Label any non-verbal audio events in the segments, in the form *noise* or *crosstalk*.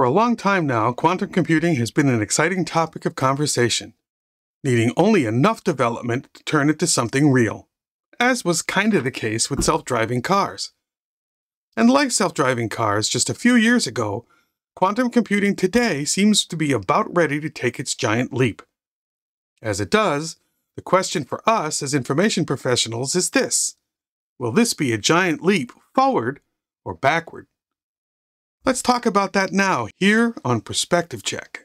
For a long time now, quantum computing has been an exciting topic of conversation, needing only enough development to turn it to something real, as was kind of the case with self driving cars. And like self driving cars just a few years ago, quantum computing today seems to be about ready to take its giant leap. As it does, the question for us as information professionals is this Will this be a giant leap forward or backward? Let's talk about that now, here on Perspective Check.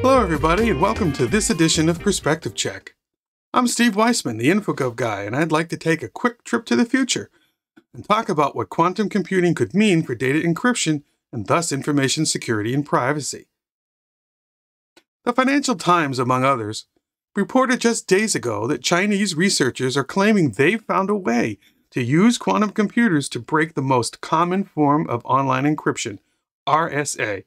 Hello, everybody, and welcome to this edition of Perspective Check. I'm Steve Weissman, the InfoGov guy, and I'd like to take a quick trip to the future and talk about what quantum computing could mean for data encryption and thus information security and privacy. The Financial Times, among others, reported just days ago that Chinese researchers are claiming they've found a way to use quantum computers to break the most common form of online encryption, RSA.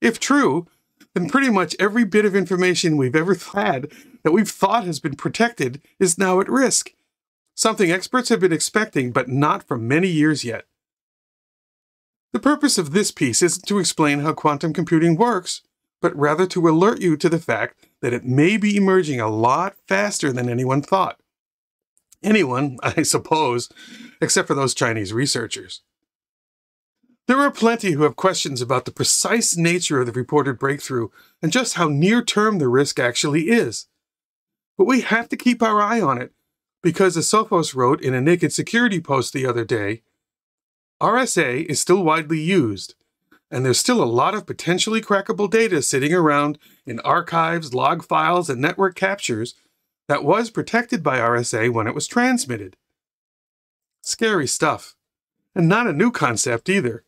If true, then pretty much every bit of information we've ever *laughs* had that we've thought has been protected is now at risk. Something experts have been expecting, but not for many years yet. The purpose of this piece isn't to explain how quantum computing works, but rather to alert you to the fact that it may be emerging a lot faster than anyone thought. Anyone, *laughs* I suppose, except for those Chinese researchers. There are plenty who have questions about the precise nature of the reported breakthrough and just how near term the risk actually is. But we have to keep our eye on it because, as Sophos wrote in a Naked Security post the other day, RSA is still widely used, and there's still a lot of potentially crackable data sitting around in archives, log files, and network captures that was protected by RSA when it was transmitted. Scary stuff, and not a new concept either.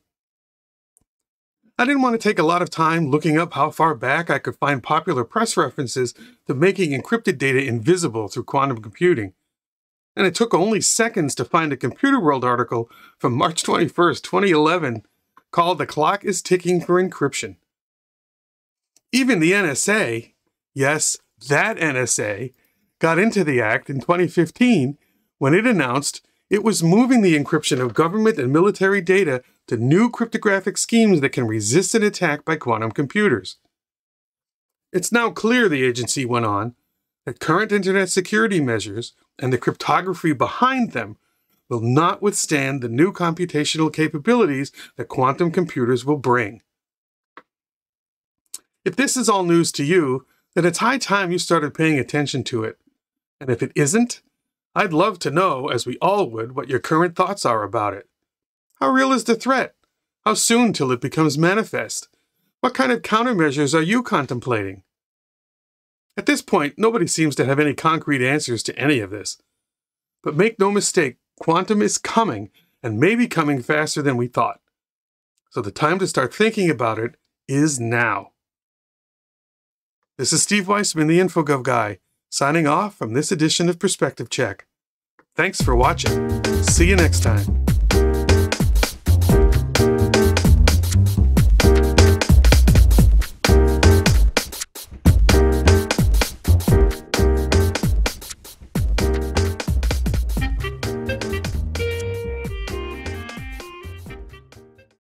I didn't want to take a lot of time looking up how far back I could find popular press references to making encrypted data invisible through quantum computing. And it took only seconds to find a Computer World article from March 21st, 2011, called The Clock is Ticking for Encryption. Even the NSA, yes, that NSA, got into the act in 2015 when it announced it was moving the encryption of government and military data to new cryptographic schemes that can resist an attack by quantum computers. It's now clear, the agency went on, that current internet security measures and the cryptography behind them will not withstand the new computational capabilities that quantum computers will bring. If this is all news to you, then it's high time you started paying attention to it. And if it isn't, I'd love to know, as we all would, what your current thoughts are about it. How real is the threat? How soon till it becomes manifest? What kind of countermeasures are you contemplating? At this point, nobody seems to have any concrete answers to any of this. But make no mistake, quantum is coming, and may be coming faster than we thought. So the time to start thinking about it is now. This is Steve Weissman, the InfoGov guy signing off from this edition of Perspective Check. Thanks for watching. See you next time.